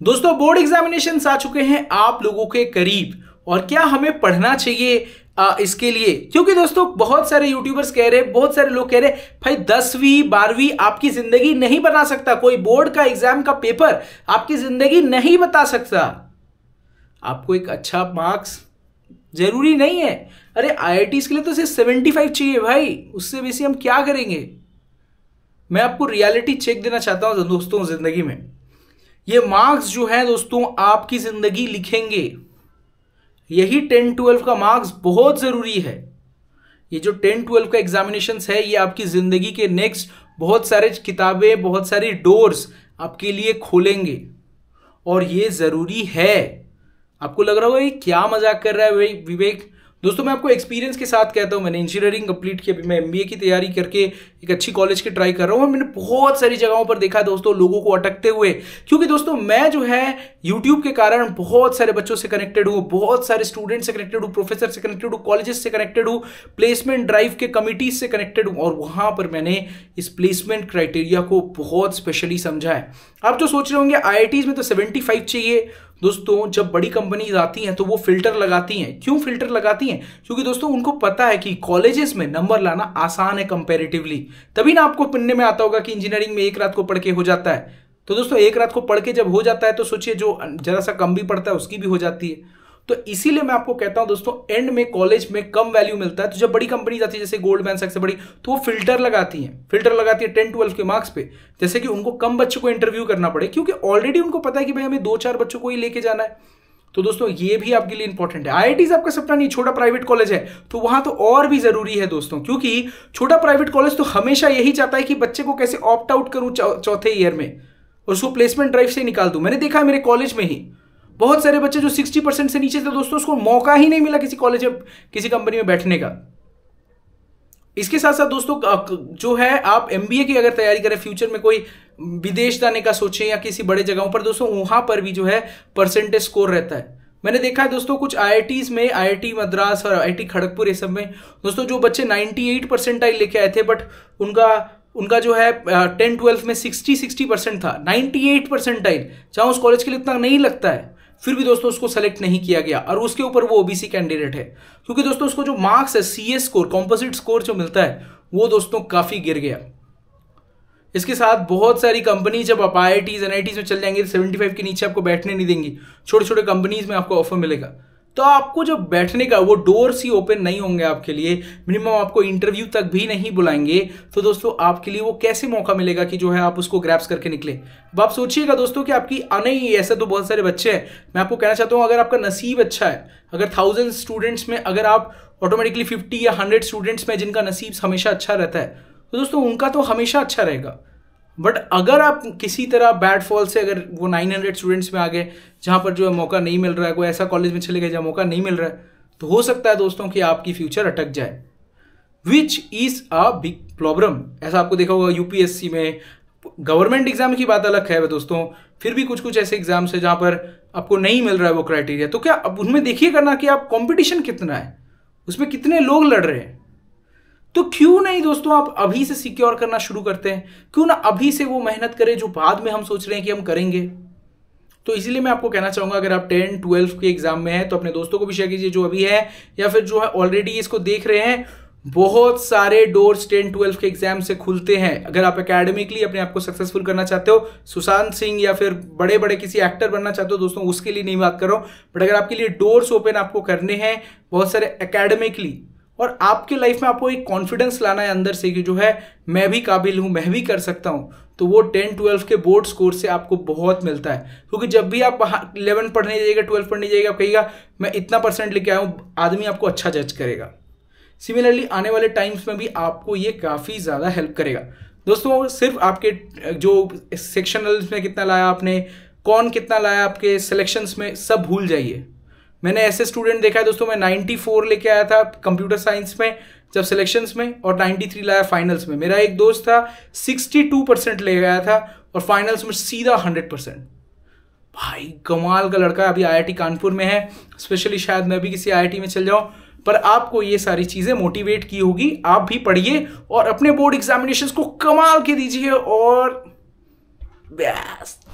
दोस्तों board examination आ चुके हैं आप लोगों के करीब। और क्या हमें पढ़ना चाहिए आ, इसके लिए? क्योंकि दोस्तों बहुत सारे यूट्यूबर्स कह रहे हैं बहुत सारे लोग कह रहे हैं भाई दसवीं बारहवीं आपकी ज़िंदगी नहीं बना सकता। कोई बोर्ड का एग्ज़ाम का पेपर आपकी ज़िंदगी नहीं बता सकता। आपको एक अच्छा मार्क्स ज़रूरी नहीं है। अरे आई के लिए तो सिर्फ़ सेवेंटी फाइव चाहिए भाई। उससे बेसी हम क्या करेंगे? मैं आपको रियलिटी चेक देना चाहता हूँ दोस्तों ज़िंदगी में। ये मार्क्स जो है दोस्तों, आपकी ज़िंदगी लिखेंगे। यही टेन ट्वेल्व का मार्क्स बहुत ज़रूरी है। ये जो टेन ट्वेल्व का एग्जामिनेशन है, ये आपकी ज़िंदगी के नेक्स्ट बहुत सारे किताबें, बहुत सारी डोर्स आपके लिए खोलेंगे। और ये ज़रूरी है। आपको लग रहा होगा, ये क्या मज़ाक कर रहा है विवेक? दोस्तों, मैं आपको एक्सपीरियंस के साथ कहता हूँ, मैंने इंजीनियरिंग कंप्लीट की, अभी मैं एमबीए की तैयारी करके एक अच्छी कॉलेज की ट्राई कर रहा हूँ और मैंने बहुत सारी जगहों पर देखा दोस्तों, लोगों को अटकते हुए। क्योंकि दोस्तों, मैं जो है यूट्यूब के कारण बहुत सारे बच्चों से कनेक्टेड हूँ, बहुत सारे स्टूडेंट से कनेक्टेड हूँ प्रोफेसर से कनेक्टेड हूँ कॉलेजेस से कनेक्टेड हूँ प्लेसमेंट ड्राइव के कमिटीज से कनेक्टेड हूँ और वहाँ पर मैंने इस प्लेसमेंट क्राइटेरिया को बहुत स्पेशली समझा है। आप जो सोच रहे होंगे आई में तो सेवेंटी चाहिए दोस्तों, जब बड़ी कंपनीज़ आती हैं तो वो फ़िल्टर लगाती हैं। क्यों फ़िल्टर लगाती हैं? क्योंकि दोस्तों, उनको पता है कि कॉलेजेस में नंबर लाना आसान है कंपेरेटिवली तभी ना आपको पढ़ने में आता होगा कि इंजीनियरिंग में एक रात को पढ़ के हो जाता है। तो दोस्तों, एक रात को पढ़ के जब हो जाता है तो सोचिए, जो जरा सा कम भी पड़ता है, उसकी भी हो जाती है। तो इसीलिए मैं आपको कहता हूँ दोस्तों एंड में कॉलेज में कम वैल्यू मिलता है। तो जब बड़ी कंपनी आती है, जैसे गोल्डमैन सैक्स से बड़ी तो वो फ़िल्टर लगाती हैं। फ़िल्टर लगाती है टेन ट्वेल्व के मार्क्स पे। जैसे कि उनको कम बच्चों को इंटरव्यू करना पड़े, क्योंकि ऑलरेडी उनको पता है कि भाई हमें दो चार बच्चों को ही लेके जाना है। तो दोस्तों, ये भी आपके लिए इंपॉर्टेंट है। आई आपका सपना नहीं, छोटा प्राइवेट कॉलेज है। तो वहाँ तो और भी ज़रूरी है दोस्तों, क्योंकि छोटा प्राइवेट कॉलेज तो हमेशा यही चाहता है कि बच्चे को कैसे ऑप्ट आउट करूँ चौथे ईयर में। और उसको प्लेसमेंट ड्राइव से निकाल दूँ। मैंने देखा है मेरे कॉलेज में ही। बहुत सारे बच्चे जो सिक्सटी परसेंट से नीचे थे दोस्तों, उसको मौका ही नहीं मिला किसी कॉलेज में किसी कंपनी में बैठने का। इसके साथ साथ दोस्तों जो है, आप एमबीए की अगर तैयारी करें फ्यूचर में कोई विदेश जाने का सोचें या किसी बड़े जगहों पर, दोस्तों, वहाँ पर भी जो है परसेंटेज स्कोर रहता है। मैंने देखा है दोस्तों, कुछ आई में आईआईटी मद्रास और आई खड़गपुर ये सब में, दोस्तों, जो बच्चे 98 परसेंटाइल लेके आए थे बट उनका उनका जो है टेन ट्वेल्थ में 60 60 परसेंट था। 98 परसेंटाइल जहाँ उस कॉलेज के लिए इतना नहीं लगता है। फिर भी दोस्तों उसको सेलेक्ट नहीं किया गया। और उसके ऊपर वो ओबीसी कैंडिडेट है। क्योंकि दोस्तों उसको जो मार्क्स है सी स्कोर कॉम्पोजिट स्कोर जो मिलता है, वो दोस्तों काफ़ी गिर गया। इसके साथ बहुत सारी कंपनी जब आप आई आई में चल जाएँगे तो सेवेंटी फाइव के नीचे आपको बैठने नहीं देंगी। छोटे छोटे कंपनीज़ में आपको ऑफ़र मिलेगा। तो आपको जो बैठने का, वो डोर्स ही ओपन नहीं होंगे आपके लिए मिनिमम आपको इंटरव्यू तक भी नहीं बुलाएँगे। तो दोस्तों, आपके लिए वो कैसे मौका मिलेगा कि जो है आप उसको ग्रैप्स करके निकले? अब आप सोचिएगा दोस्तों कि आपकी नहीं ऐसे तो बहुत सारे बच्चे हैं। मैं आपको कहना चाहता हूँ, अगर आपका नसीब अच्छा है, अगर थाउज़ेंड स्टूडेंट्स में, अगर आप ऑटोमेटिकली फिफ्टी या हंड्रेड स्टूडेंट्स में जिनका नसीब हमेशा अच्छा रहता है तो दोस्तों उनका तो हमेशा अच्छा रहेगा। बट अगर आप किसी तरह बैड फॉल से अगर वो 900 स्टूडेंट्स में आ गए, जहाँ पर जो है मौका नहीं मिल रहा है, कोई ऐसा कॉलेज में चले गए जहाँ मौका नहीं मिल रहा है तो हो सकता है दोस्तों कि आपकी फ्यूचर अटक जाए। Which is a big problem ऐसा आपको देखा होगा यूपीएससी में। गवर्नमेंट एग्ज़ाम की बात अलग है दोस्तों। फिर भी कुछ कुछ ऐसे एग्ज़ाम्स है जहाँ पर आपको नहीं मिल रहा है वो क्राइटेरिया तो क्या अब उनमें देखिए करना कि आप कंपटीशन कितना है। उसमें कितने लोग लड़ रहे हैं। तो क्यों नहीं दोस्तों आप अभी से सिक्योर करना शुरू करते हैं? क्यों ना अभी से वो मेहनत करें जो बाद में हम सोच रहे हैं कि हम करेंगे? तो इसीलिए मैं आपको कहना चाहूँगा, अगर आप टेन ट्वेल्व के एग्ज़ाम में हैं तो अपने दोस्तों को भी शेयर कीजिए जो अभी है, या फिर जो है ऑलरेडी इसको देख रहे हैं। बहुत सारे डोर्स टेन ट्वेल्व के एग्ज़ाम से खुलते हैं। अगर आप एकेडमिकली अपने आप को सक्सेसफुल करना चाहते हो, सुशांत सिंह या फिर बड़े बड़े किसी एक्टर बनना चाहते हो, दोस्तों उसके लिए नहीं बात कर रहा हूँ। बट अगर आपके लिए डोर्स ओपन आपको करने हैं, बहुत सारे एकेडमिकली और आपके लाइफ में आपको एक कॉन्फिडेंस लाना है अंदर से कि जो है, मैं भी काबिल हूँ, मैं भी कर सकता हूँ तो वो टेन ट्वेल्व के बोर्ड स्कोर से आपको बहुत मिलता है। क्योंकि जब भी आप इलेवन पढ़ने जाइएगा ट्वेल्व पढ़ने जाइएगा कहिएगा, मैं इतना परसेंट लेके आया हूँ, आदमी आपको अच्छा जज करेगा। सिमिलरली आने वाले टाइम्स में भी आपको ये काफ़ी ज़्यादा हेल्प करेगा। दोस्तों, सिर्फ़ आपके, जो सेक्शनल में कितना लाया आपने कौन कितना लाया आपके सिलेक्शंस में, सब भूल जाइए। मैंने ऐसे स्टूडेंट देखा है दोस्तों, मैं 94 लेके आया था कंप्यूटर साइंस में, जब सिलेक्शंस में, और 93 लाया फाइनल्स में। मेरा एक दोस्त था 62 परसेंट ले गया था, और फाइनल्स में सीधा 100 परसेंट भाई, कमाल का लड़का अभी आईआईटी कानपुर में है स्पेशली शायद मैं भी किसी आईआईटी में चल जाऊँ, पर आपको ये सारी चीज़ें मोटिवेट की होगी, आप भी पढ़िए, और अपने बोर्ड एग्जामिनेशन को कमाल के दीजिए, और बेस्ट